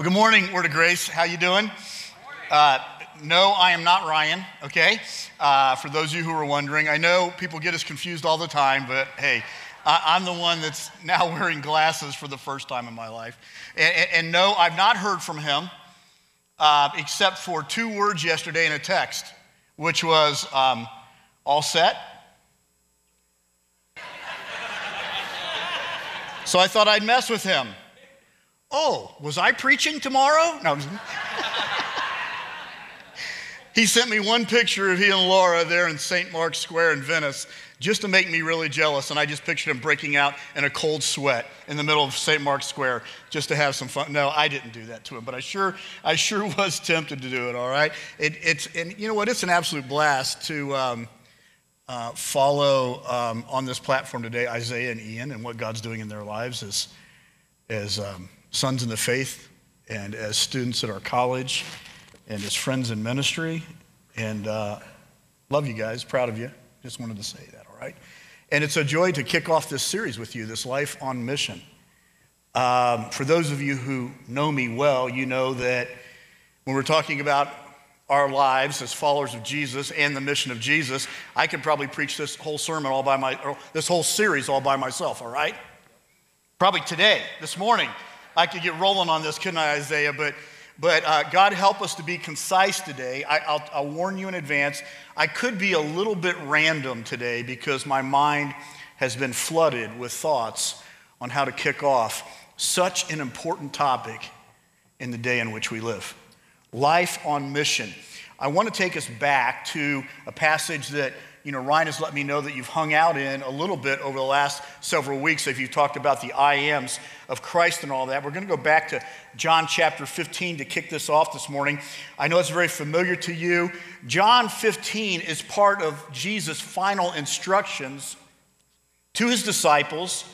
Well, good morning, Word of Grace. How you doing? Uh, no, I am not Ryan. Okay. Uh, for those of you who are wondering, I know people get us confused all the time, but hey, I, am the one that's now wearing glasses for the first time in my life. And, and, and no, I've not heard from him uh, except for two words yesterday in a text, which was um, all set. so I thought I'd mess with him. Oh, was I preaching tomorrow? No. he sent me one picture of he and Laura there in St. Mark's Square in Venice just to make me really jealous. And I just pictured him breaking out in a cold sweat in the middle of St. Mark's Square just to have some fun. No, I didn't do that to him, but I sure, I sure was tempted to do it, all right? It, it's, and you know what? It's an absolute blast to um, uh, follow um, on this platform today Isaiah and Ian and what God's doing in their lives as, as um, sons in the faith and as students at our college and as friends in ministry. And uh, love you guys, proud of you. Just wanted to say that, all right? And it's a joy to kick off this series with you, this Life on Mission. Um, for those of you who know me well, you know that when we're talking about our lives as followers of Jesus and the mission of Jesus, I could probably preach this whole sermon all by my, this whole series all by myself, all right? Probably today, this morning, I could get rolling on this, couldn't I, Isaiah? But, but uh, God help us to be concise today. I, will I'll warn you in advance. I could be a little bit random today because my mind has been flooded with thoughts on how to kick off such an important topic in the day in which we live life on mission. I want to take us back to a passage that you know, Ryan has let me know that you've hung out in a little bit over the last several weeks if you've talked about the I ams of Christ and all that. We're going to go back to John chapter 15 to kick this off this morning. I know it's very familiar to you. John 15 is part of Jesus' final instructions to his disciples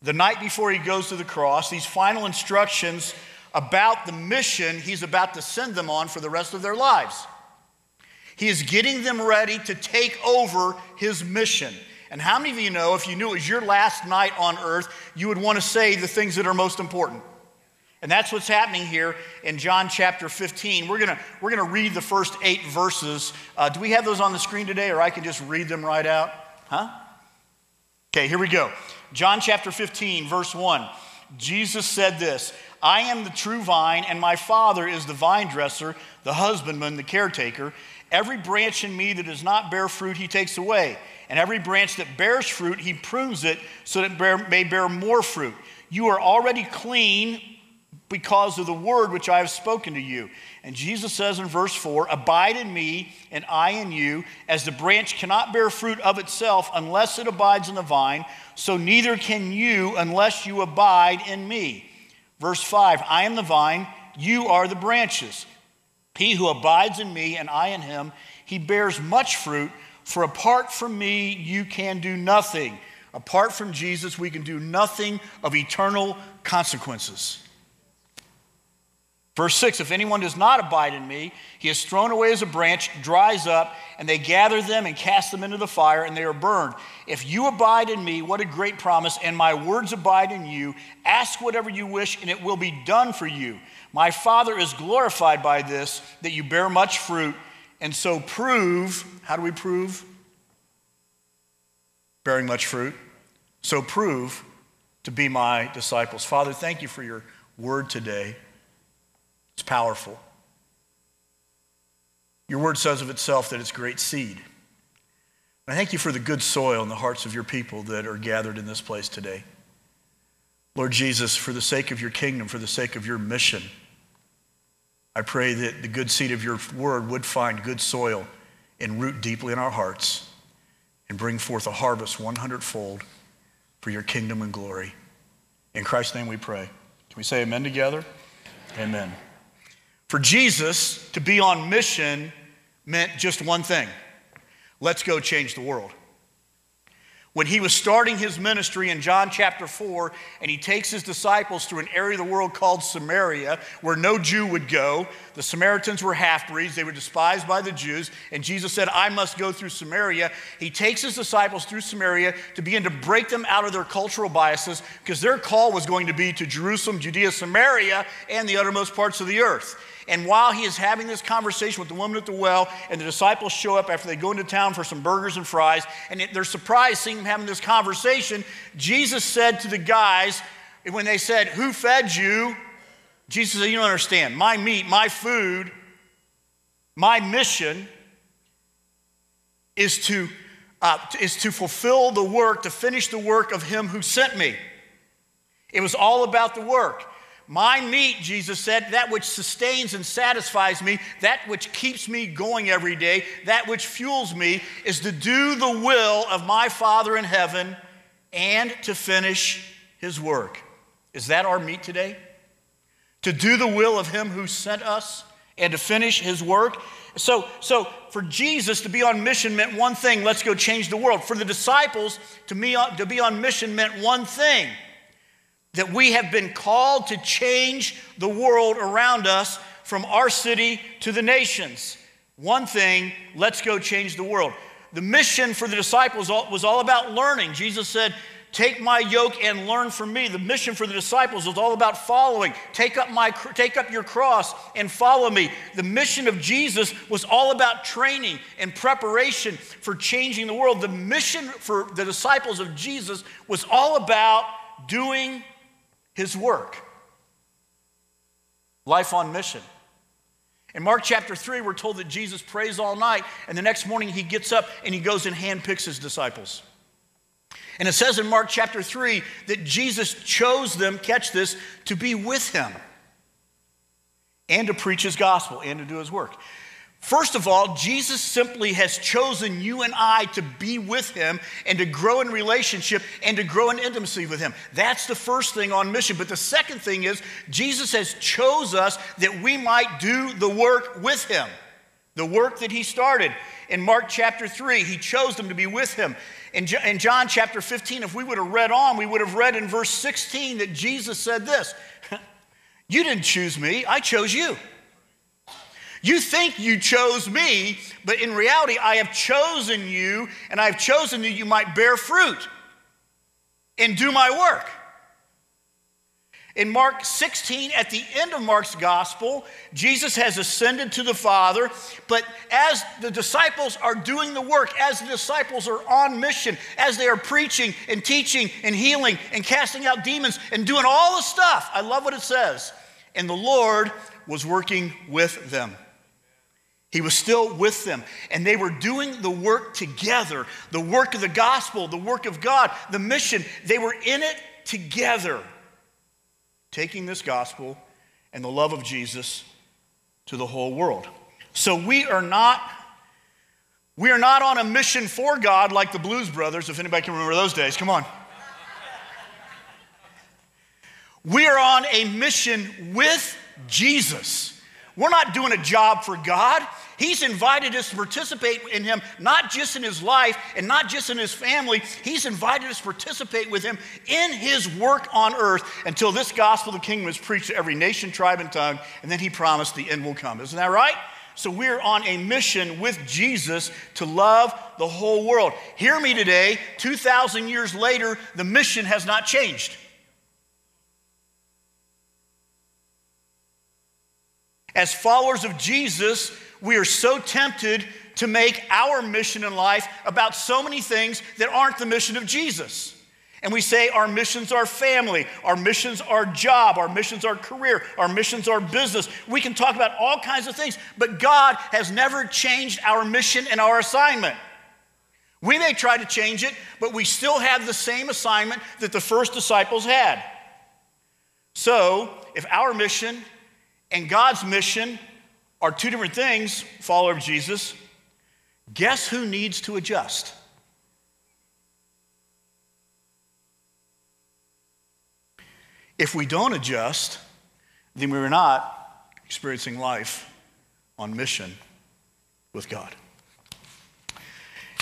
the night before he goes to the cross. These final instructions about the mission he's about to send them on for the rest of their lives. He is getting them ready to take over his mission. And how many of you know if you knew it was your last night on earth, you would want to say the things that are most important? And that's what's happening here in John chapter 15. We're going we're gonna read the first eight verses. Uh, do we have those on the screen today, or I can just read them right out? Huh? Okay, here we go. John chapter 15, verse 1. Jesus said this I am the true vine, and my Father is the vine dresser, the husbandman, the caretaker. Every branch in me that does not bear fruit, he takes away. And every branch that bears fruit, he prunes it so that it bear, may bear more fruit. You are already clean because of the word which I have spoken to you. And Jesus says in verse 4 Abide in me, and I in you, as the branch cannot bear fruit of itself unless it abides in the vine, so neither can you unless you abide in me. Verse 5 I am the vine, you are the branches. He who abides in me and I in him, he bears much fruit, for apart from me, you can do nothing. Apart from Jesus, we can do nothing of eternal consequences. Verse 6 If anyone does not abide in me, he is thrown away as a branch, dries up, and they gather them and cast them into the fire, and they are burned. If you abide in me, what a great promise, and my words abide in you, ask whatever you wish, and it will be done for you. My Father is glorified by this, that you bear much fruit, and so prove how do we prove? Bearing much fruit. So prove to be my disciples. Father, thank you for your word today. It's powerful. Your word says of itself that it's great seed. I thank you for the good soil in the hearts of your people that are gathered in this place today. Lord Jesus, for the sake of your kingdom, for the sake of your mission, I pray that the good seed of your word would find good soil and root deeply in our hearts and bring forth a harvest 100 fold for your kingdom and glory. In Christ's name we pray. Can we say amen together? Amen. For Jesus to be on mission meant just one thing let's go change the world. When he was starting his ministry in John chapter 4, and he takes his disciples through an area of the world called Samaria, where no Jew would go. The Samaritans were half breeds, they were despised by the Jews, and Jesus said, I must go through Samaria. He takes his disciples through Samaria to begin to break them out of their cultural biases, because their call was going to be to Jerusalem, Judea, Samaria, and the uttermost parts of the earth. And while he is having this conversation with the woman at the well, and the disciples show up after they go into town for some burgers and fries, and they're surprised seeing him having this conversation, Jesus said to the guys, when they said, Who fed you? Jesus said, You don't understand. My meat, my food, my mission is to, uh, is to fulfill the work, to finish the work of him who sent me. It was all about the work. My meat, Jesus said, that which sustains and satisfies me, that which keeps me going every day, that which fuels me, is to do the will of my Father in heaven and to finish his work. Is that our meat today? To do the will of him who sent us and to finish his work? So, so for Jesus to be on mission meant one thing let's go change the world. For the disciples, to, me, to be on mission meant one thing that we have been called to change the world around us from our city to the nations. One thing, let's go change the world. The mission for the disciples was all about learning. Jesus said, Take my yoke and learn from me. The mission for the disciples was all about following. Take up, my, take up your cross and follow me. The mission of Jesus was all about training and preparation for changing the world. The mission for the disciples of Jesus was all about doing his work. Life on mission. In Mark chapter 3, we're told that Jesus prays all night, and the next morning he gets up and he goes and handpicks his disciples. And it says in Mark chapter 3 that Jesus chose them, catch this, to be with him and to preach his gospel and to do his work. First of all, Jesus simply has chosen you and I to be with him and to grow in relationship and to grow in intimacy with him. That's the first thing on mission. But the second thing is Jesus has chose us that we might do the work with him. The work that he started. In Mark chapter 3, he chose them to be with him. In, in John chapter 15, if we would have read on, we would have read in verse 16 that Jesus said this You didn't choose me, I chose you. You think you chose me, but in reality, I have chosen you, and I've chosen that you might bear fruit and do my work. In Mark 16, at the end of Mark's gospel, Jesus has ascended to the Father, but as the disciples are doing the work, as the disciples are on mission, as they are preaching and teaching and healing and casting out demons and doing all the stuff, I love what it says. And the Lord was working with them. He was still with them, and they were doing the work together the work of the gospel, the work of God, the mission. They were in it together, taking this gospel and the love of Jesus to the whole world. So we are not. We are not on a mission for God like the Blues Brothers, if anybody can remember those days. Come on. We are on a mission with Jesus. We're not doing a job for God. He's invited us to participate in Him, not just in His life and not just in His family. He's invited us to participate with Him in His work on earth until this gospel of the kingdom is preached to every nation, tribe, and tongue, and then He promised the end will come. Isn't that right? So we're on a mission with Jesus to love the whole world. Hear me today, 2,000 years later, the mission has not changed. As followers of Jesus, we are so tempted to make our mission in life about so many things that aren't the mission of Jesus. And we say our missions are family, our missions are job, our missions are career, our missions are business. We can talk about all kinds of things, but God has never changed our mission and our assignment. We may try to change it, but we still have the same assignment that the first disciples had. So, if our mission and God's mission are two different things, follower of Jesus, guess who needs to adjust? If we don't adjust, then we're not experiencing life on mission with God.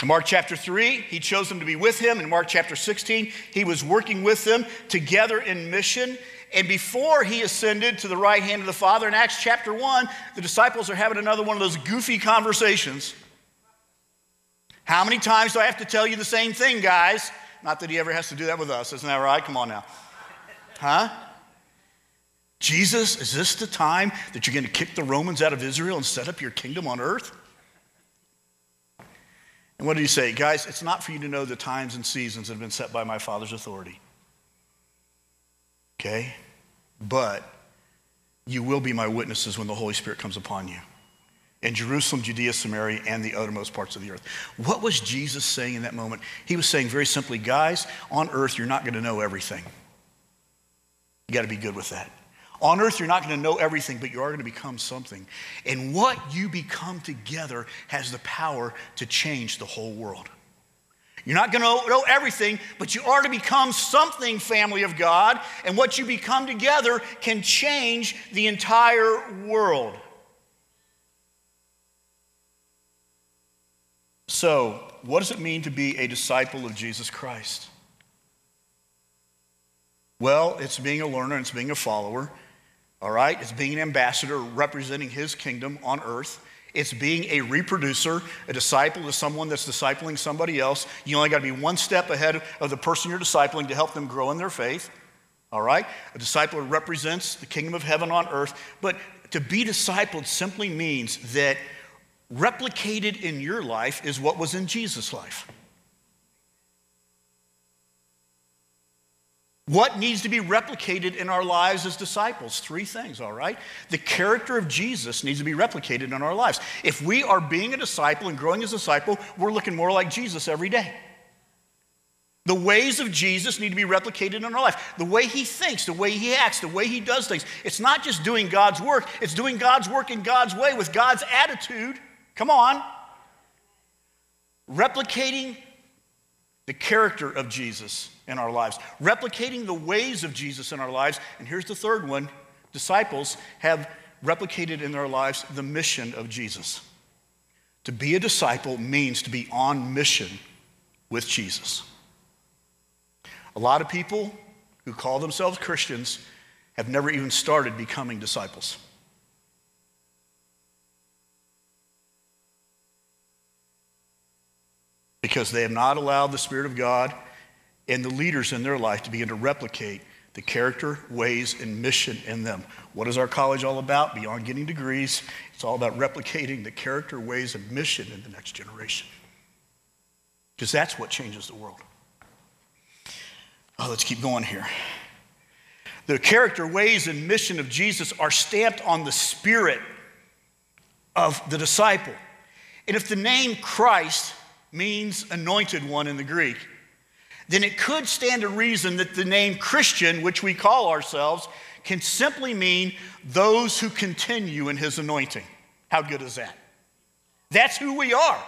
In Mark chapter 3, he chose them to be with him. In Mark chapter 16, he was working with them together in mission. And before he ascended to the right hand of the Father, in Acts chapter 1, the disciples are having another one of those goofy conversations. How many times do I have to tell you the same thing, guys? Not that he ever has to do that with us, isn't that right? Come on now. Huh? Jesus, is this the time that you're going to kick the Romans out of Israel and set up your kingdom on earth? And what did he say? Guys, it's not for you to know the times and seasons that have been set by my Father's authority. Okay? But you will be my witnesses when the Holy Spirit comes upon you in Jerusalem, Judea, Samaria, and the uttermost parts of the earth. What was Jesus saying in that moment? He was saying very simply, guys, on earth, you're not going to know everything. You got to be good with that. On earth, you're not going to know everything, but you are going to become something. And what you become together has the power to change the whole world. You're not going to know everything, but you are to become something, family of God. And what you become together can change the entire world. So, what does it mean to be a disciple of Jesus Christ? Well, it's being a learner, it's being a follower, all right? It's being an ambassador representing his kingdom on earth. It's being a reproducer. A disciple is someone that's discipling somebody else. You only got to be one step ahead of the person you're discipling to help them grow in their faith. All right? A disciple represents the kingdom of heaven on earth. But to be discipled simply means that replicated in your life is what was in Jesus' life. What needs to be replicated in our lives as disciples? Three things, all right? The character of Jesus needs to be replicated in our lives. If we are being a disciple and growing as a disciple, we're looking more like Jesus every day. The ways of Jesus need to be replicated in our life. The way he thinks, the way he acts, the way he does things. It's not just doing God's work, it's doing God's work in God's way with God's attitude Come on. Replicating the character of Jesus in our lives, replicating the ways of Jesus in our lives. And here's the third one disciples have replicated in their lives the mission of Jesus. To be a disciple means to be on mission with Jesus. A lot of people who call themselves Christians have never even started becoming disciples. Because they have not allowed the Spirit of God and the leaders in their life to begin to replicate the character, ways, and mission in them. What is our college all about? Beyond getting degrees, it's all about replicating the character, ways, and mission in the next generation. Because that's what changes the world. Oh, let's keep going here. The character, ways, and mission of Jesus are stamped on the spirit of the disciple. And if the name Christ means anointed one in the Greek, then it could stand to reason that the name Christian, which we call ourselves, can simply mean those who continue in his anointing. How good is that? That's who we are.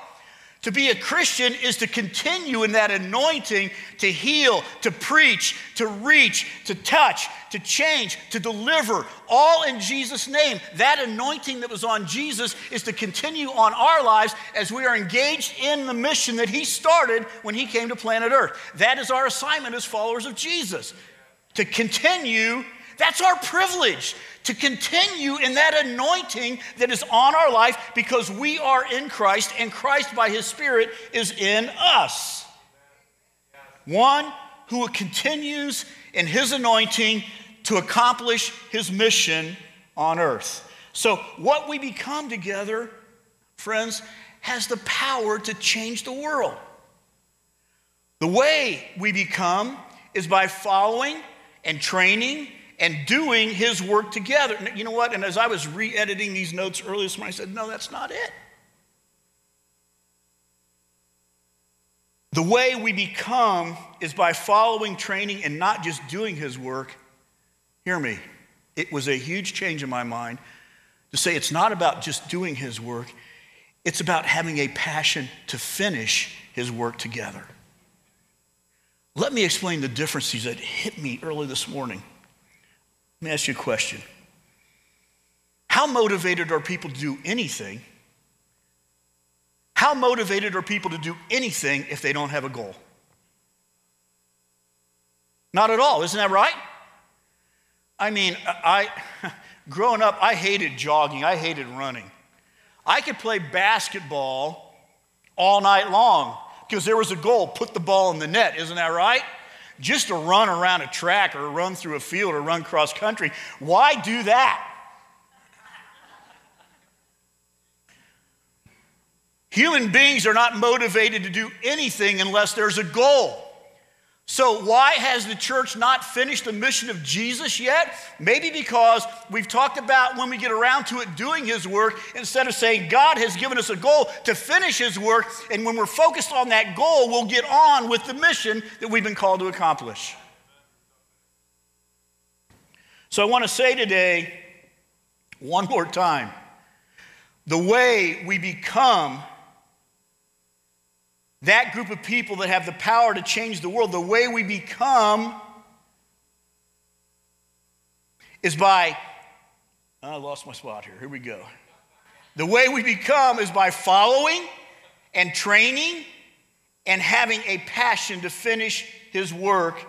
To be a Christian is to continue in that anointing to heal, to preach, to reach, to touch, to change, to deliver, all in Jesus' name. That anointing that was on Jesus is to continue on our lives as we are engaged in the mission that He started when He came to planet Earth. That is our assignment as followers of Jesus. To continue, that's our privilege to continue in that anointing that is on our life because we are in Christ and Christ by his Spirit is in us. One who continues in his anointing to accomplish his mission on earth. So, what we become together, friends, has the power to change the world. The way we become is by following and training and doing his work together. You know what? And as I was re editing these notes earlier this morning, I said, no, that's not it. The way we become is by following training and not just doing his work. Hear me. It was a huge change in my mind to say it's not about just doing his work, it's about having a passion to finish his work together. Let me explain the differences that hit me early this morning. Let me ask you a question. How motivated are people to do anything? How motivated are people to do anything if they don't have a goal? Not at all, isn't that right? I mean, I growing up, I hated jogging, I hated running. I could play basketball all night long because there was a goal put the ball in the net, isn't that right? Just to run around a track or run through a field or run cross country. Why do that? Human beings are not motivated to do anything unless there's a goal. So, why has the church not finished the mission of Jesus yet? Maybe because we've talked about when we get around to it doing His work, instead of saying God has given us a goal to finish His work, and when we're focused on that goal, we'll get on with the mission that we've been called to accomplish. So, I want to say today, one more time, the way we become that group of people that have the power to change the world, the way we become is by, I lost my spot here. Here we go. The way we become is by following and training and having a passion to finish his work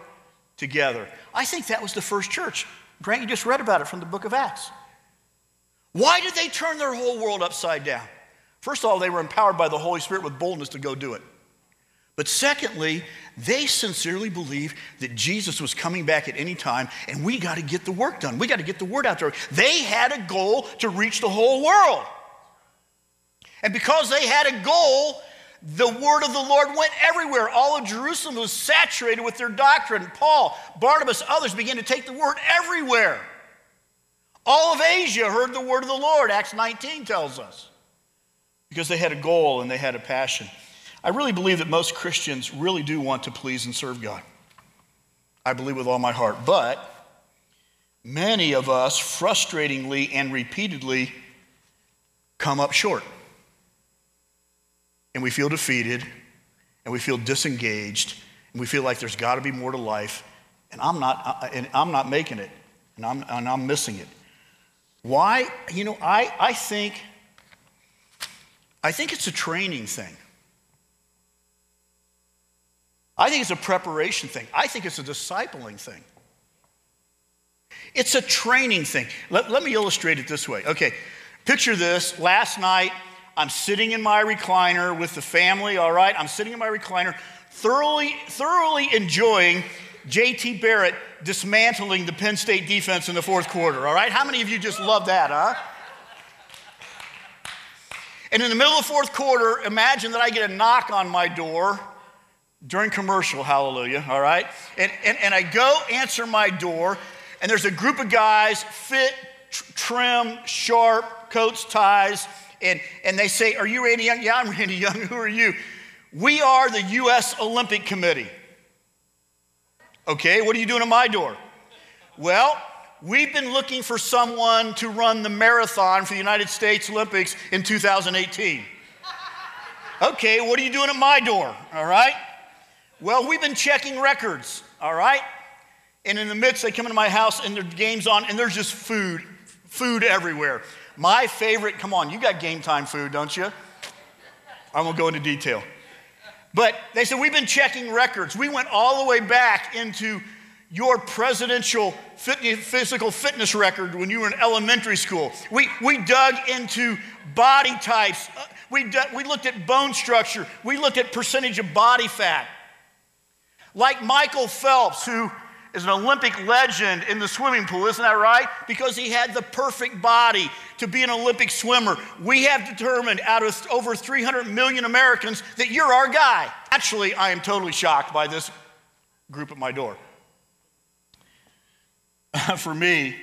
together. I think that was the first church. Grant, you just read about it from the book of Acts. Why did they turn their whole world upside down? First of all, they were empowered by the Holy Spirit with boldness to go do it. But secondly, they sincerely believe that Jesus was coming back at any time and we got to get the work done. We got to get the word out there. They had a goal to reach the whole world. And because they had a goal, the word of the Lord went everywhere. All of Jerusalem was saturated with their doctrine. Paul, Barnabas, others began to take the word everywhere. All of Asia heard the word of the Lord, Acts 19 tells us, because they had a goal and they had a passion. I really believe that most Christians really do want to please and serve God. I believe with all my heart. But many of us, frustratingly and repeatedly, come up short. And we feel defeated, and we feel disengaged, and we feel like there's got to be more to life, and I'm not, uh, and I'm not making it, and I'm, and I'm missing it. Why? You know, I, I think I think it's a training thing. I think it's a preparation thing. I think it's a discipling thing. It's a training thing. Let, let me illustrate it this way. Okay, picture this. Last night, I'm sitting in my recliner with the family, all right? I'm sitting in my recliner, thoroughly, thoroughly enjoying JT Barrett dismantling the Penn State defense in the fourth quarter, all right? How many of you just love that, huh? And in the middle of the fourth quarter, imagine that I get a knock on my door during commercial, hallelujah, all right? And, and, and I go answer my door, and there's a group of guys, fit, tr- trim, sharp, coats, ties, and, and they say, Are you Randy Young? Yeah, I'm Randy Young. Who are you? We are the U.S. Olympic Committee. Okay, what are you doing at my door? Well, we've been looking for someone to run the marathon for the United States Olympics in 2018. Okay, what are you doing at my door? All right? Well, we've been checking records, all right? And in the midst, they come into my house and their game's on, and there's just food, food everywhere. My favorite, come on, you got game time food, don't you? I won't go into detail. But they said, We've been checking records. We went all the way back into your presidential physical fitness record when you were in elementary school. We, we dug into body types. Uh, we, we looked at bone structure. We looked at percentage of body fat. Like Michael Phelps, who is an Olympic legend in the swimming pool, isn't that right? Because he had the perfect body to be an Olympic swimmer. We have determined out of over 300 million Americans that you're our guy. Actually, I am totally shocked by this group at my door. For me,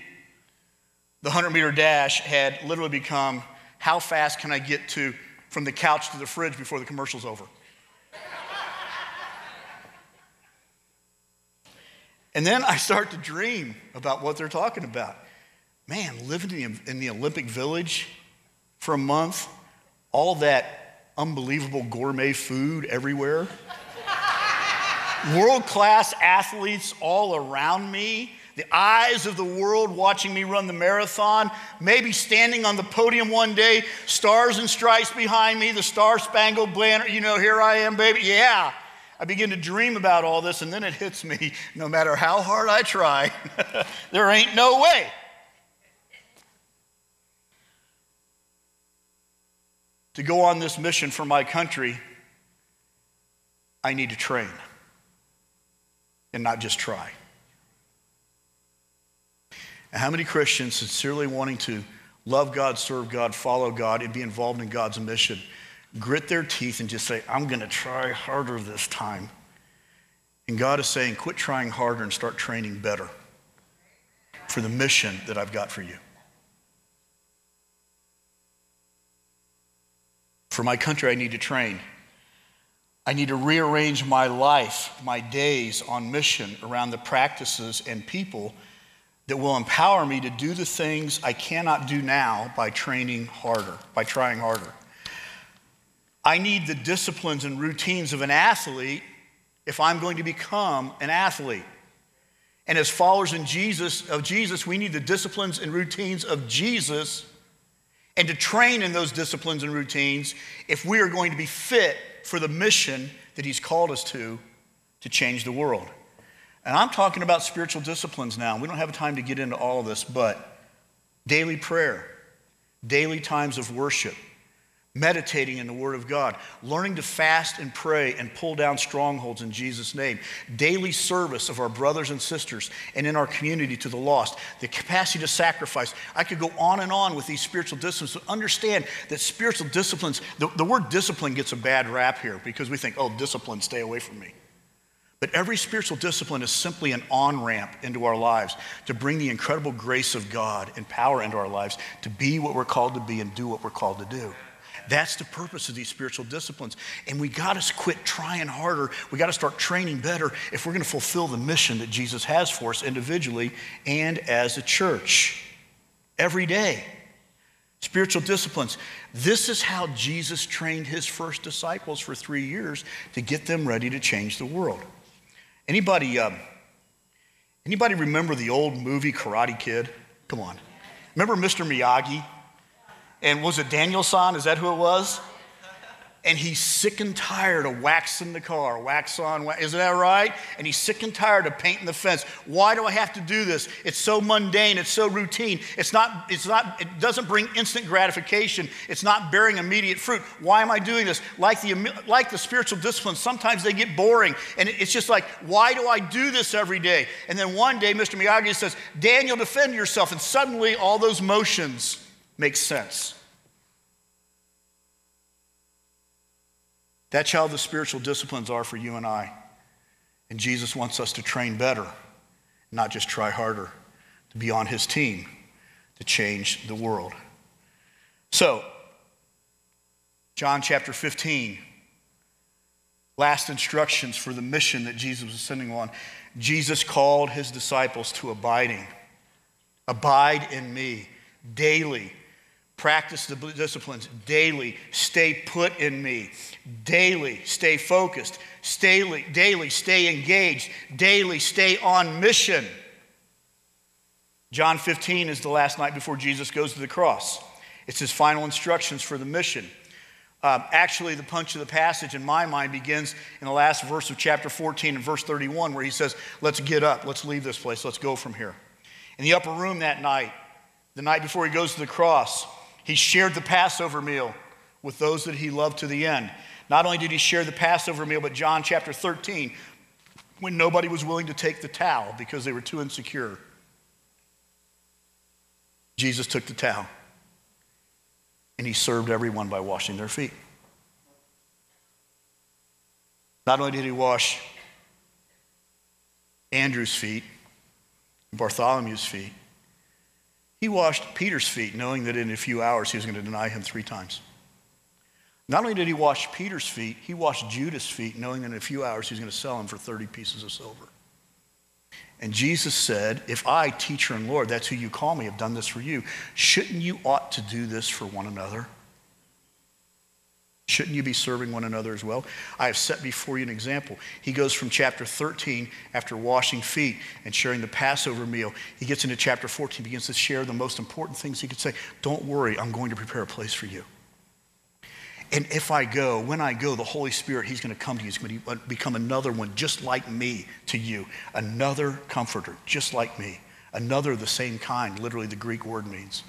the 100 meter dash had literally become how fast can I get to from the couch to the fridge before the commercial's over? And then I start to dream about what they're talking about. Man, living in the, Olympic Village for a month, all that unbelievable gourmet food everywhere, world class athletes all around me. the eyes of the world watching me run the marathon, maybe standing on the podium one day, stars and stripes behind me, the star spangled banner, you know, here I am, baby. Yeah. I begin to dream about all this, and then it hits me no matter how hard I try, there ain't no way. To go on this mission for my country, I need to train and not just try. And how many Christians sincerely wanting to love God, serve God, follow God, and be involved in God's mission grit their teeth and just say, I'm going to try harder this time? And God is saying, quit trying harder and start training better for the mission that I've got for you. For my country, I need to train. I need to rearrange my life, my days on mission around the practices and people that will empower me to do the things I cannot do now by training harder, by trying harder. I need the disciplines and routines of an athlete if I'm going to become an athlete. And as followers in Jesus, of Jesus, we need the disciplines and routines of Jesus and to train in those disciplines and routines if we are going to be fit for the mission that He's called us to to change the world. And I'm talking about spiritual disciplines now. We don't have time to get into all of this, but daily prayer, daily times of worship, meditating in the Word of God, learning to fast and pray and pull down strongholds in Jesus' name, daily service of our brothers and sisters and in our community to the lost, the capacity to sacrifice. I could go on and on with these spiritual disciplines, but understand that spiritual disciplines, the, the word discipline gets a bad rap here because we think, oh, discipline, stay away from me. But every spiritual discipline is simply an on ramp into our lives to bring the incredible grace of God and power into our lives to be what we're called to be and do what we're called to do. That's the purpose of these spiritual disciplines. And we got to quit trying harder. We got to start training better if we're going to fulfill the mission that Jesus has for us individually and as a church every day. Spiritual disciplines. This is how Jesus trained his first disciples for three years to get them ready to change the world. Anybody, um, anybody remember the old movie Karate Kid? Come on. Remember Mr. Miyagi? And was it Daniel-san? Is that who it was? And he's sick and tired of waxing the car, wax on, wax, isn't that right? And he's sick and tired of painting the fence. Why do I have to do this? It's so mundane, it's so routine. It's not, it's not, it doesn't bring instant gratification. It's not bearing immediate fruit. Why am I doing this? Like the, like the spiritual disciplines, sometimes they get boring. And it's just like, why do I do this every day? And then one day, Mr. Miyagi says, Daniel, defend yourself. And suddenly all those motions makes sense. That's how the spiritual disciplines are for you and I. And Jesus wants us to train better, not just try harder, to be on his team to change the world. So, John chapter 15, last instructions for the mission that Jesus was sending on. Jesus called his disciples to abiding. Abide in me daily Practice the disciplines daily. Stay put in me. Daily, stay focused. Daily, daily, stay engaged. Daily, stay on mission. John 15 is the last night before Jesus goes to the cross. It's his final instructions for the mission. Um, actually, the punch of the passage in my mind begins in the last verse of chapter 14 and verse 31, where he says, Let's get up, let's leave this place, let's go from here. In the upper room that night, the night before he goes to the cross, he shared the Passover meal with those that he loved to the end. Not only did he share the Passover meal, but John chapter 13, when nobody was willing to take the towel because they were too insecure, Jesus took the towel and he served everyone by washing their feet. Not only did he wash Andrew's feet, Bartholomew's feet, he washed Peter's feet, knowing that in a few hours he was going to deny him three times. Not only did he wash Peter's feet, he washed Judas' feet, knowing that in a few hours he was going to sell him for 30 pieces of silver. And Jesus said, If I, teacher and Lord, that's who you call me, have done this for you, shouldn't you ought to do this for one another? Shouldn't you be serving one another as well? I have set before you an example. He goes from chapter 13 after washing feet and sharing the Passover meal. He gets into chapter 14, begins to share the most important things he could say. Don't worry, I'm going to prepare a place for you. And if I go, when I go, the Holy Spirit, He's going to come to you. He's going to uh, become another one just like me to you, another comforter just like me, another the same kind, literally, the Greek word means.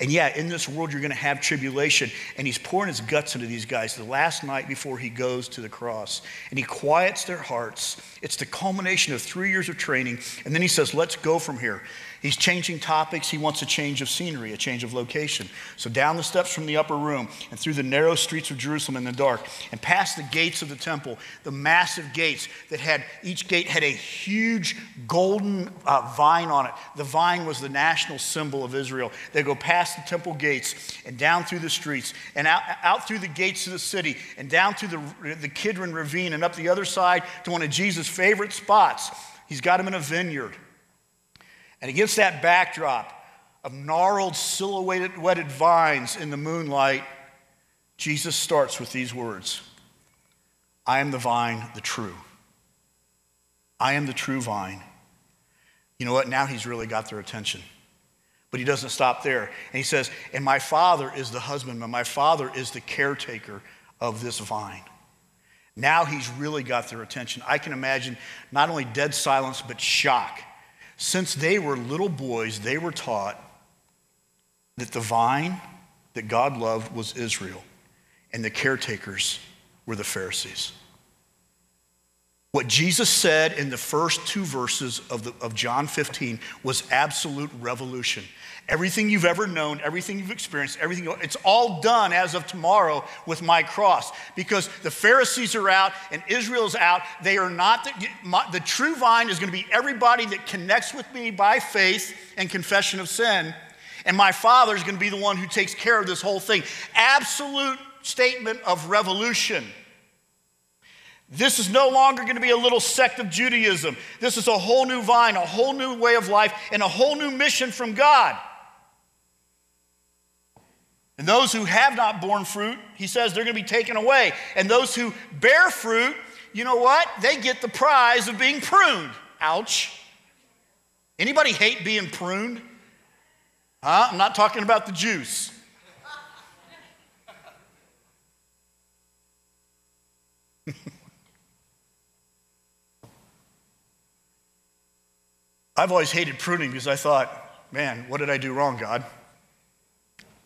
And yeah, in this world, you're going to have tribulation. And he's pouring his guts into these guys the last night before he goes to the cross. And he quiets their hearts. It's the culmination of three years of training. And then he says, Let's go from here. He's changing topics. He wants a change of scenery, a change of location. So, down the steps from the upper room and through the narrow streets of Jerusalem in the dark and past the gates of the temple, the massive gates that had, each gate had a huge golden uh, vine on it. The vine was the national symbol of Israel. They go past the temple gates and down through the streets and out, out through the gates of the city and down through the, the Kidron ravine and up the other side to one of Jesus' favorite spots. He's got him in a vineyard. And against that backdrop of gnarled, silhouetted wetted vines in the moonlight, Jesus starts with these words I am the vine, the true. I am the true vine. You know what? Now he's really got their attention. But he doesn't stop there. And he says, And my father is the husbandman, my father is the caretaker of this vine. Now he's really got their attention. I can imagine not only dead silence, but shock since they were little boys, they were taught that the vine that God loved was Israel, and the caretakers were the Pharisees. What Jesus said in the first two verses of, the, of John 15 was absolute revolution. Everything you've ever known, everything you've experienced, everything, it's all done as of tomorrow with my cross. Because the Pharisees are out and Israel's out. They are not, the, my, the true vine is going to be everybody that connects with me by faith and confession of sin. And my Father is going to be the one who takes care of this whole thing. Absolute statement of revolution. This is no longer going to be a little sect of Judaism. This is a whole new vine, a whole new way of life, and a whole new mission from God. And those who have not borne fruit, he says they're going to be taken away. And those who bear fruit, you know what? They get the prize of being pruned. Ouch. Anybody hate being pruned? Huh? I'm not talking about the juice. I've always hated pruning because I thought, man, what did I do wrong, God?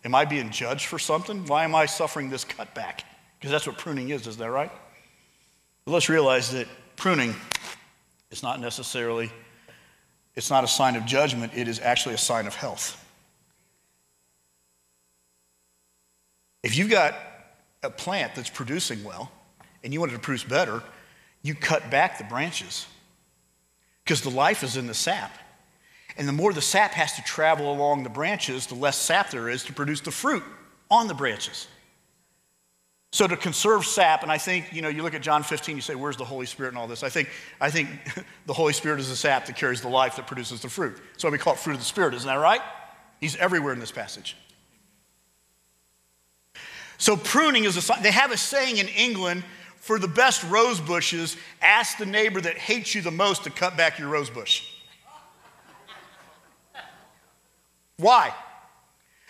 Am I being judged for something? Why am I suffering this cutback? Because that's what pruning is, is that right? But let's realize that pruning is not necessarily, it's not a sign of judgment, it is actually a sign of health. If you've got a plant that's producing well and you want it to produce better, you cut back the branches because the life is in the sap. And the more the sap has to travel along the branches, the less sap there is to produce the fruit on the branches. So to conserve sap, and I think, you know, you look at John 15, you say, where's the Holy Spirit and all this? I think, I think the Holy Spirit is the sap that carries the life that produces the fruit. So we call it fruit of the Spirit, isn't that right? He's everywhere in this passage. So pruning is a they have a saying in England for the best rose bushes, ask the neighbor that hates you the most to cut back your rose bush. Why?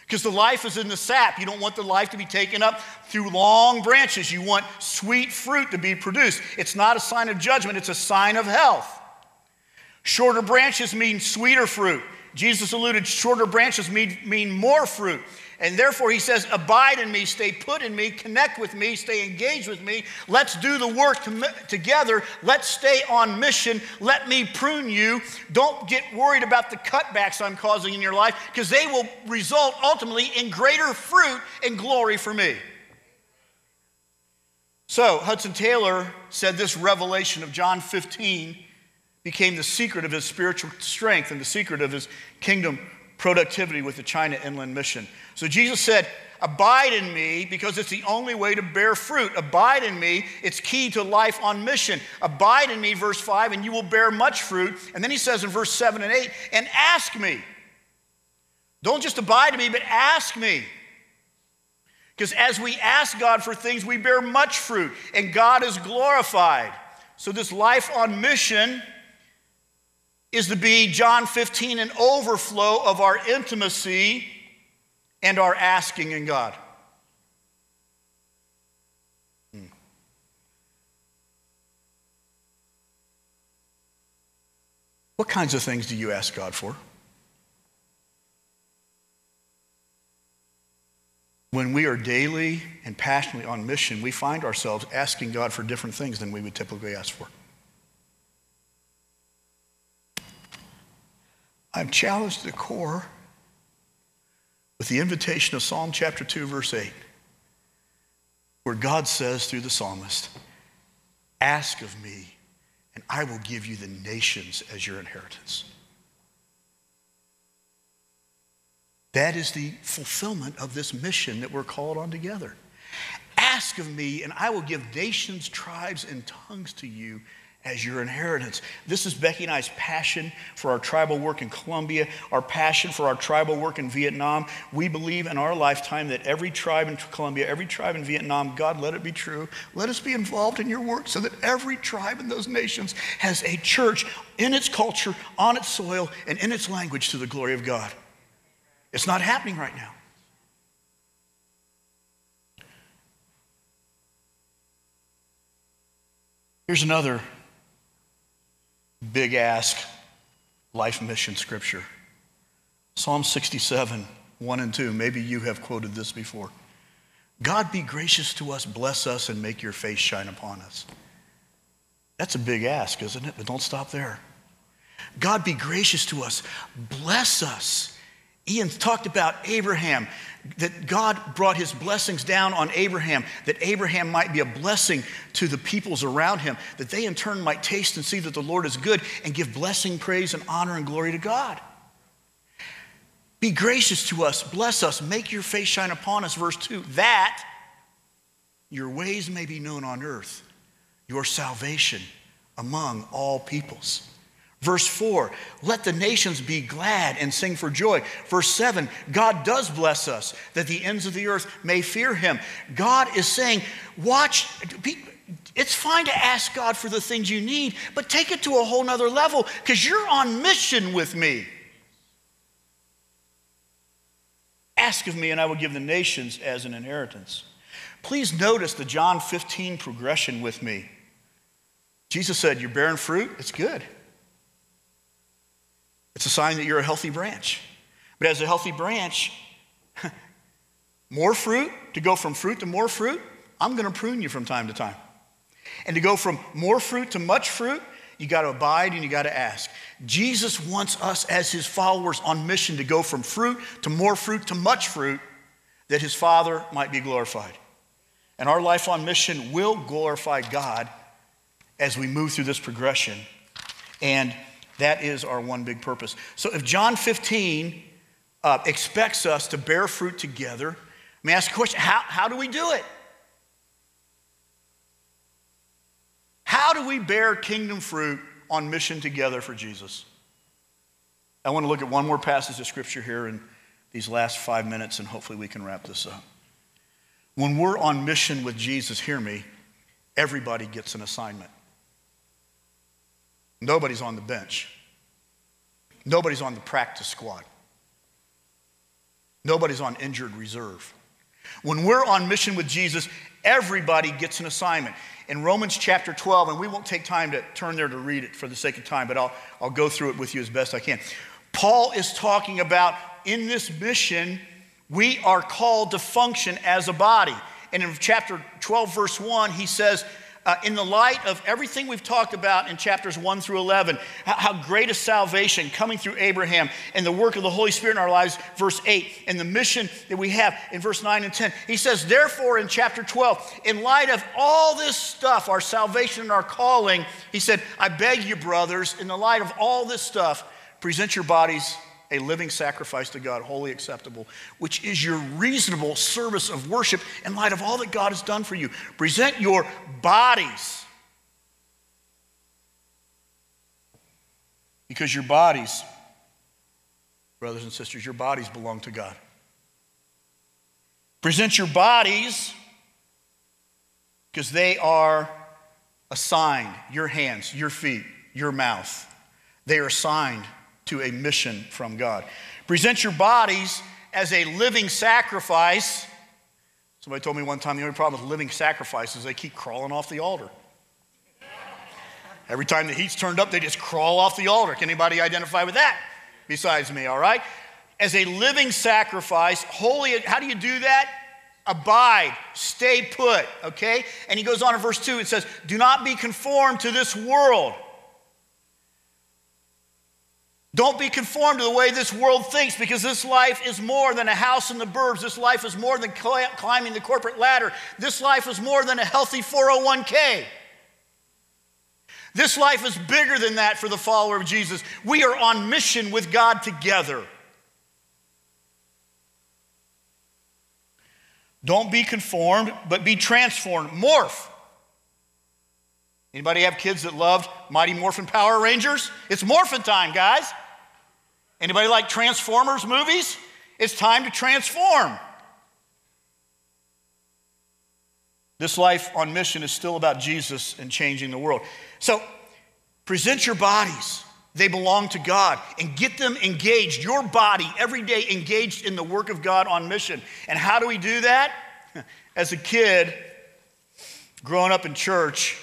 Because the life is in the sap. You don't want the life to be taken up through long branches. You want sweet fruit to be produced. It's not a sign of judgment, it's a sign of health. Shorter branches mean sweeter fruit. Jesus alluded, shorter branches mean, mean more fruit. And therefore, he says, Abide in me, stay put in me, connect with me, stay engaged with me. Let's do the work to, together. Let's stay on mission. Let me prune you. Don't get worried about the cutbacks I'm causing in your life because they will result ultimately in greater fruit and glory for me. So, Hudson Taylor said this revelation of John 15 became the secret of his spiritual strength and the secret of his kingdom productivity with the China Inland Mission. So Jesus said, Abide in me because it's the only way to bear fruit. Abide in me. It's key to life on mission. Abide in me, verse 5, and you will bear much fruit. And then he says in verse 7 and 8, and ask me. Don't just abide in me, but ask me. Because as we ask God for things, we bear much fruit, and God is glorified. So, this life on mission is to be, John 15, an overflow of our intimacy and our asking in God. Hmm. What kinds of things do you ask God for? When we are daily and passionately on mission, we find ourselves asking God for different things than we would typically ask for. I'm challenged to the core with the invitation of Psalm chapter 2, verse 8, where God says through the psalmist, Ask of me, and I will give you the nations as your inheritance. That is the fulfillment of this mission that we're called on together. Ask of me, and I will give nations, tribes, and tongues to you as your inheritance. This is Becky and I's passion for our tribal work in Colombia, our passion for our tribal work in Vietnam. We believe in our lifetime that every tribe in Colombia, every tribe in Vietnam, God, let it be true. Let us be involved in your work so that every tribe in those nations has a church in its culture, on its soil, and in its language to the glory of God. It's not happening right now. Here's another big ask life mission scripture Psalm 67, 1 and 2. Maybe you have quoted this before. God be gracious to us, bless us, and make your face shine upon us. That's a big ask, isn't it? But don't stop there. God be gracious to us, bless us, Ian talked about Abraham, that God brought his blessings down on Abraham, that Abraham might be a blessing to the peoples around him, that they in turn might taste and see that the Lord is good and give blessing, praise, and honor and glory to God. Be gracious to us, bless us, make your face shine upon us, verse 2, that your ways may be known on earth, your salvation among all peoples. Verse 4, let the nations be glad and sing for joy. Verse 7, God does bless us that the ends of the earth may fear him. God is saying, watch, it's fine to ask God for the things you need, but take it to a whole nother level because you're on mission with me. Ask of me, and I will give the nations as an inheritance. Please notice the John 15 progression with me. Jesus said, You're bearing fruit, it's good. It's a sign that you're a healthy branch. But as a healthy branch, more fruit, to go from fruit to more fruit, I'm going to prune you from time to time. And to go from more fruit to much fruit, you got to abide and you got to ask. Jesus wants us as his followers on mission to go from fruit to more fruit to much fruit that his Father might be glorified. And our life on mission will glorify God as we move through this progression. And that is our one big purpose. So if John 15 uh, expects us to bear fruit together, let me ask a question how, how do we do it? How do we bear kingdom fruit on mission together for Jesus? I want to look at one more passage of scripture here in these last five minutes, and hopefully we can wrap this up. When we're on mission with Jesus, hear me, everybody gets an assignment. Nobody's on the bench. Nobody's on the practice squad. Nobody's on injured reserve. When we're on mission with Jesus, everybody gets an assignment. In Romans chapter 12, and we won't take time to turn there to read it for the sake of time, but I'll, I'll go through it with you as best I can. Paul is talking about in this mission, we are called to function as a body. And in chapter 12, verse 1, he says, uh, in the light of everything we've talked about in chapters 1 through 11, how, how great is salvation coming through Abraham and the work of the Holy Spirit in our lives, verse 8, and the mission that we have in verse 9 and 10. He says, therefore, in chapter 12, in light of all this stuff, our salvation and our calling, he said, I beg you, brothers, in the light of all this stuff, present your bodies a living sacrifice to God, wholly acceptable, which is your reasonable service of worship in light of all that God has done for you. Present your bodies. Because your bodies, brothers and sisters, your bodies belong to God. Present your bodies because they are assigned your hands, your feet, your mouth. They are assigned to a mission from God. Present your bodies as a living sacrifice. Somebody told me one time the only problem with living sacrifices is they keep crawling off the altar. Every time the heat's turned up, they just crawl off the altar. Can anybody identify with that besides me, all right? As a living sacrifice, holy, how do you do that? Abide, stay put, okay? And he goes on in verse 2, it says, Do not be conformed to this world. Don't be conformed to the way this world thinks because this life is more than a house in the burbs. This life is more than climbing the corporate ladder. This life is more than a healthy 401k. This life is bigger than that for the follower of Jesus. We are on mission with God together. Don't be conformed, but be transformed. Morph. Anybody have kids that loved Mighty Morphin Power Rangers? It's morphin time, guys. Anybody like Transformers movies? It's time to transform. This life on mission is still about Jesus and changing the world. So present your bodies. They belong to God and get them engaged, your body every day engaged in the work of God on mission. And how do we do that? As a kid, growing up in church,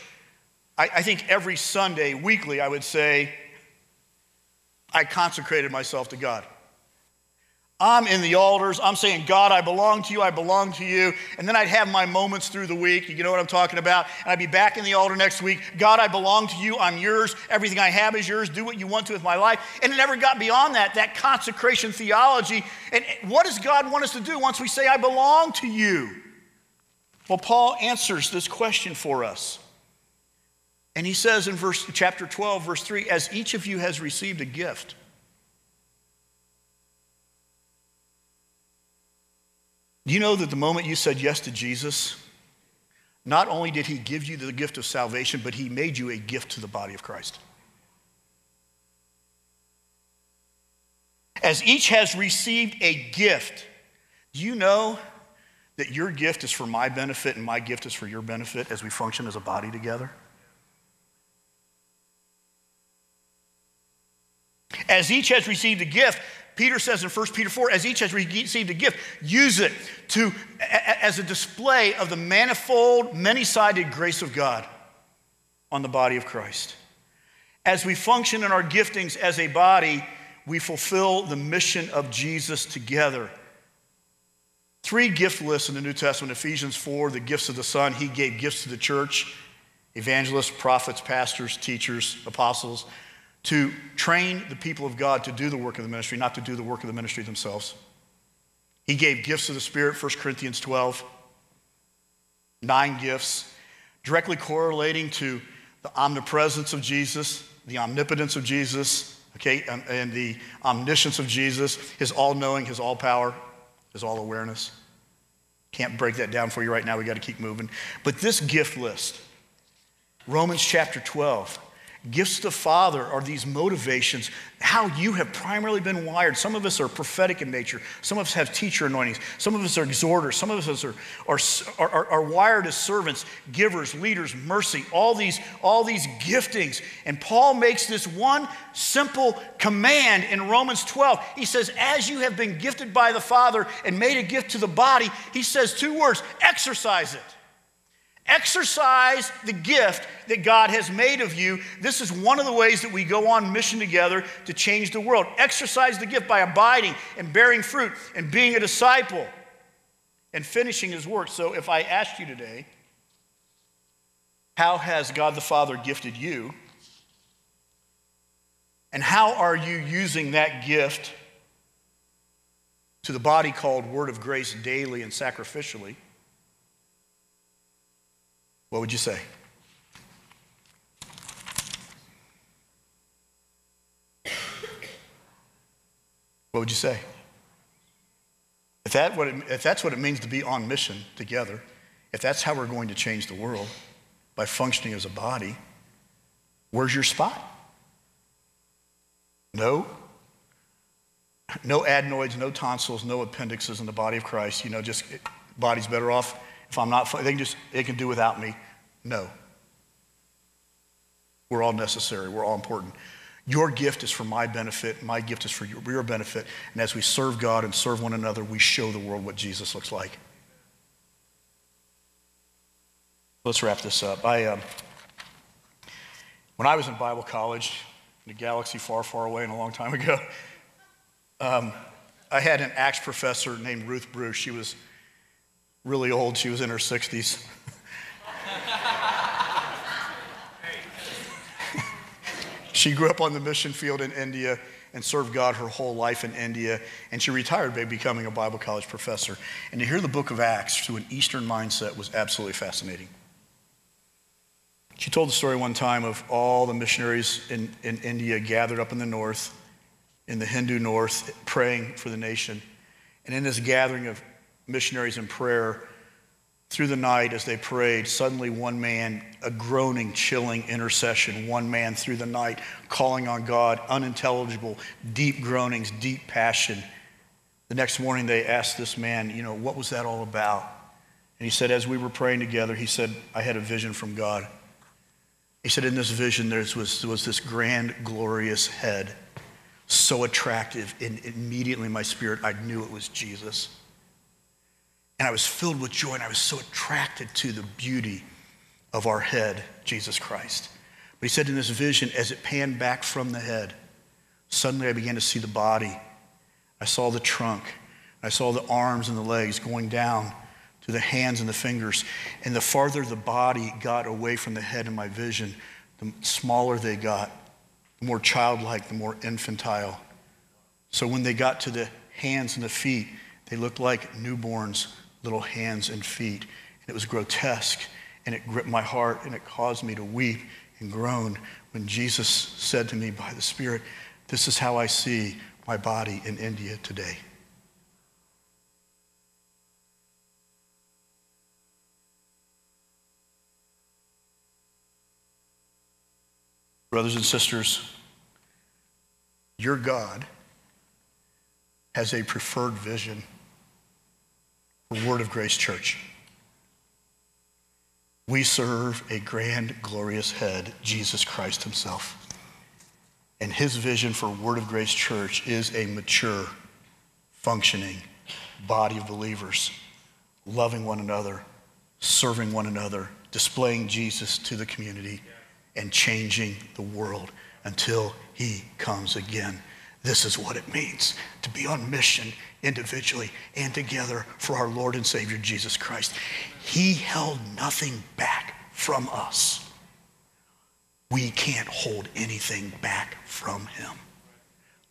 I, I think every Sunday, weekly, I would say, I consecrated myself to God. I'm in the altars. I'm saying, God, I belong to you. I belong to you. And then I'd have my moments through the week. You know what I'm talking about? And I'd be back in the altar next week. God, I belong to you. I'm yours. Everything I have is yours. Do what you want to with my life. And it never got beyond that, that consecration theology. And what does God want us to do once we say, I belong to you? Well, Paul answers this question for us. And he says in verse chapter 12, verse 3, as each of you has received a gift. Do you know that the moment you said yes to Jesus, not only did he give you the gift of salvation, but he made you a gift to the body of Christ? As each has received a gift, do you know that your gift is for my benefit and my gift is for your benefit as we function as a body together? As each has received a gift, Peter says in 1 Peter 4, as each has received a gift, use it to, as a display of the manifold, many sided grace of God on the body of Christ. As we function in our giftings as a body, we fulfill the mission of Jesus together. Three gift lists in the New Testament Ephesians 4, the gifts of the Son. He gave gifts to the church evangelists, prophets, pastors, teachers, apostles to train the people of God to do the work of the ministry, not to do the work of the ministry themselves. He gave gifts of the Spirit, 1 Corinthians 12, nine gifts, directly correlating to the omnipresence of Jesus, the omnipotence of Jesus, okay, and, and the omniscience of Jesus, his all knowing, his all power, his all awareness. Can't break that down for you right now. We got to keep moving. But this gift list, Romans chapter 12, Gifts to Father are these motivations, how you have primarily been wired. Some of us are prophetic in nature. Some of us have teacher anointings. Some of us are exhorters. Some of us are, are, are, are wired as servants, givers, leaders, mercy, all these, all these giftings. And Paul makes this one simple command in Romans 12. He says, As you have been gifted by the Father and made a gift to the body, he says two words exercise it. Exercise the gift that God has made of you. This is one of the ways that we go on mission together to change the world. Exercise the gift by abiding and bearing fruit and being a disciple and finishing his work. So if I asked you today, how has God the Father gifted you? And how are you using that gift to the body called Word of Grace daily and sacrificially? What would you say? What would you say? If, that what it, if that's what it means to be on mission together, if that's how we're going to change the world by functioning as a body, where's your spot? No. No adenoids, no tonsils, no appendixes in the body of Christ. You know, just body's better off if I'm not, they can just, they can do without me. No. We're all necessary. We're all important. Your gift is for my benefit. My gift is for your benefit. And as we serve God and serve one another, we show the world what Jesus looks like. Let's wrap this up. I, um, when I was in Bible college, in a galaxy far, far away and a long time ago, um, I had an Acts professor named Ruth Bruce. She was really old. She was in her 60s. she grew up on the mission field in India and served God her whole life in India. And she retired by becoming a Bible college professor. And to hear the book of Acts through an Eastern mindset was absolutely fascinating. She told the story one time of all the missionaries in, in India gathered up in the north, in the Hindu north, praying for the nation. And in this gathering of missionaries in prayer through the night as they prayed, suddenly one man, a groaning, chilling intercession, one man through the night calling on God, unintelligible, deep groanings, deep passion. The next morning they asked this man, you know, what was that all about? And he said, as we were praying together, he said, I had a vision from God. He said, in this vision, there was, was this grand, glorious head, so attractive, and immediately my spirit, I knew it was Jesus. And I was filled with joy and I was so attracted to the beauty of our head, Jesus Christ. But he said in this vision, as it panned back from the head, suddenly I began to see the body. I saw the trunk. I saw the arms and the legs going down to the hands and the fingers. And the farther the body got away from the head in my vision, the smaller they got, the more childlike, the more infantile. So when they got to the hands and the feet, they looked like newborns little hands and feet. And it was grotesque, and it gripped my heart, and it caused me to weep and groan when Jesus said to me by the Spirit, This is how I see my body in India today. Brothers and sisters, your God has a preferred vision Word of Grace Church. We serve a grand, glorious head, Jesus Christ Himself. And His vision for Word of Grace Church is a mature, functioning body of believers, loving one another, serving one another, displaying Jesus to the community, and changing the world until He comes again. This is what it means to be on mission individually and together for our Lord and Savior Jesus Christ. He held nothing back from us. We can't hold anything back from Him.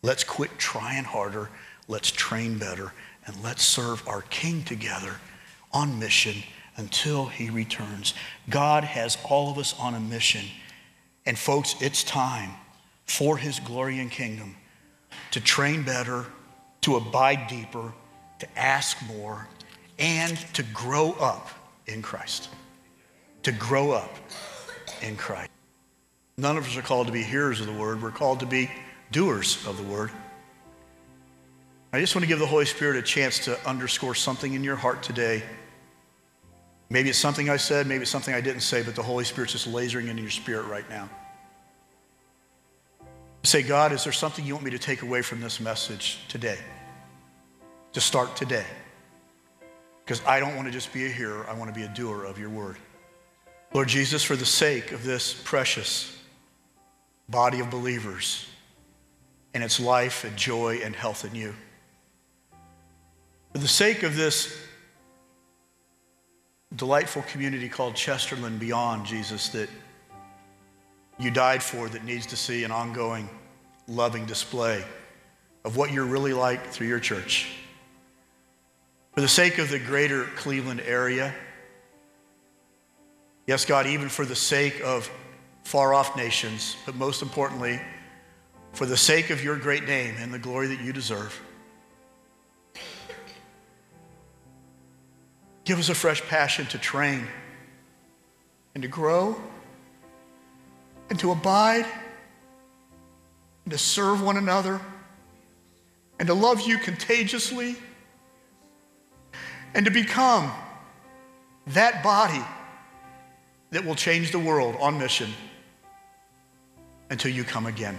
Let's quit trying harder, let's train better, and let's serve our King together on mission until He returns. God has all of us on a mission. And folks, it's time for His glory and kingdom to train better, to abide deeper, to ask more, and to grow up in Christ. To grow up in Christ. None of us are called to be hearers of the word, we're called to be doers of the word. I just want to give the Holy Spirit a chance to underscore something in your heart today. Maybe it's something I said, maybe it's something I didn't say, but the Holy Spirit's just lasering into your spirit right now. Say, God, is there something you want me to take away from this message today? To start today. Because I don't want to just be a hearer, I want to be a doer of your word. Lord Jesus, for the sake of this precious body of believers and its life and joy and health in you, for the sake of this delightful community called Chesterland Beyond, Jesus, that you died for that needs to see an ongoing, loving display of what you're really like through your church. For the sake of the greater Cleveland area, yes, God, even for the sake of far off nations, but most importantly, for the sake of your great name and the glory that you deserve. Give us a fresh passion to train and to grow and to abide and to serve one another and to love you contagiously. and to become that body that will change the world on mission until you come again.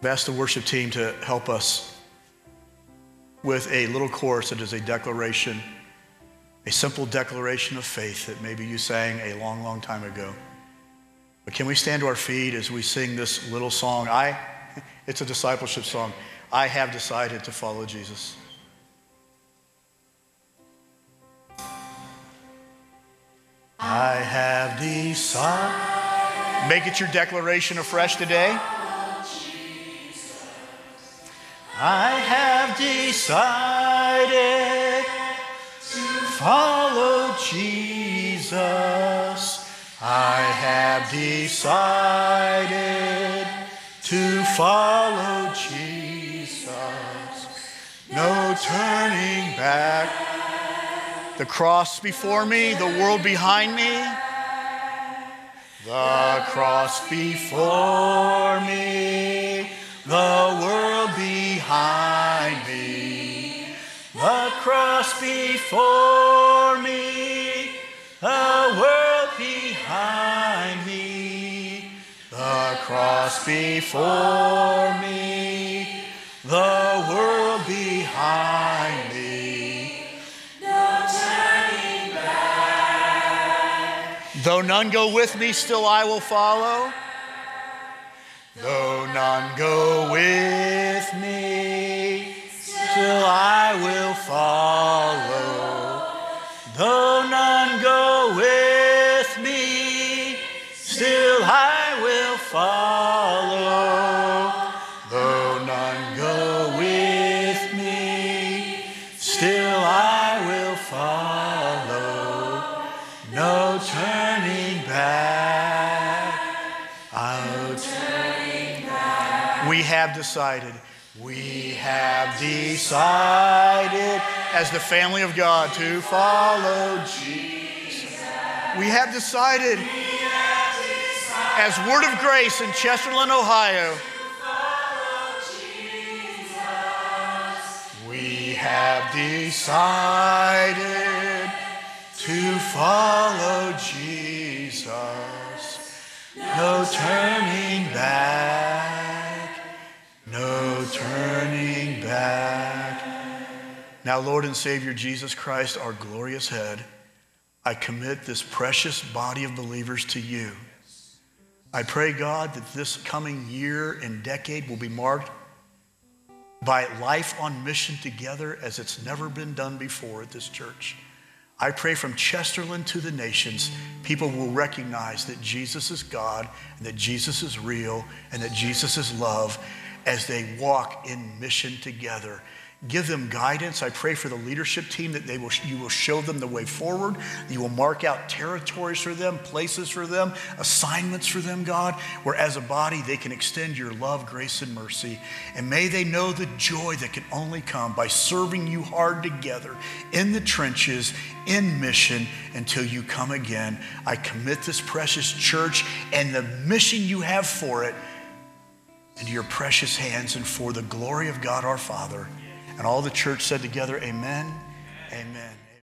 I've asked the worship team to help us with a little chorus that is a declaration, a simple declaration of faith that maybe you sang a long, long time ago. But can we stand to our feet as we sing this little song? I, it's a discipleship song. I have decided to follow Jesus. I have decided. Make it your declaration afresh today. I have decided follow Jesus. I have decided to follow Jesus. No turning back. The cross before me, the world behind me. The cross before me, the world behind me. Cross before me, the world behind me. The cross before me, the world behind me. Though none go with me, still I will follow. Though none go with me, still I will follow. Though none go with me, still I will follow. Though none go with me, still I will follow. No turning back. I'll turning back. We have decided. We have decided as the family of God to follow Jesus. We have decided as Word of Grace in Chesterland, Ohio. We have decided to follow Jesus. No turning back, no turning back. Now, Lord and Savior Jesus Christ, our glorious head, I commit this precious body of believers to you. I pray, God, that this coming year and decade will be marked by life on mission together as it's never been done before at this church. I pray from Chesterland to the nations, people will recognize that Jesus is God and that Jesus is real and that Jesus is love as they walk in mission together. Give them guidance. I pray for the leadership team that they will, you will show them the way forward. You will mark out territories for them, places for them, assignments for them, God, where as a body they can extend your love, grace, and mercy. And may they know the joy that can only come by serving you hard together in the trenches, in mission, until you come again. I commit this precious church and the mission you have for it into your precious hands and for the glory of God our Father. And all the church said together, Amen. Amen.